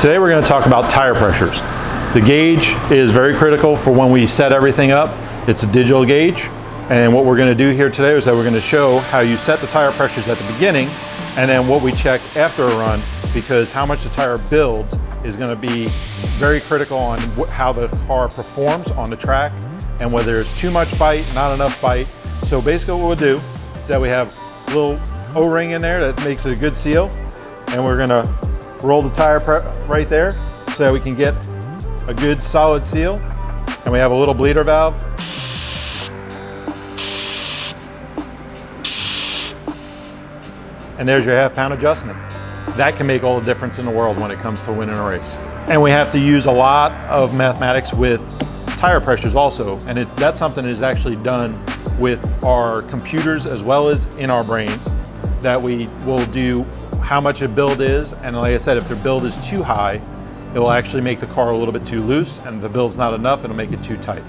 Today we're going to talk about tire pressures. The gauge is very critical for when we set everything up. It's a digital gauge and what we're going to do here today is that we're going to show how you set the tire pressures at the beginning and then what we check after a run because how much the tire builds is going to be very critical on how the car performs on the track and whether there's too much bite, not enough bite. So basically what we'll do is that we have a little O-ring in there that makes it a good seal and we're to roll the tire right there so that we can get a good solid seal. And we have a little bleeder valve. And there's your half pound adjustment. That can make all the difference in the world when it comes to winning a race. And we have to use a lot of mathematics with tire pressures also. And it, that's something that is actually done with our computers as well as in our brains that we will do how much a build is. And like I said, if the build is too high, it will actually make the car a little bit too loose. And if the build's not enough, it'll make it too tight.